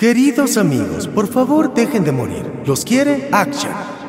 Queridos amigos, por favor dejen de morir. ¿Los quiere? Action.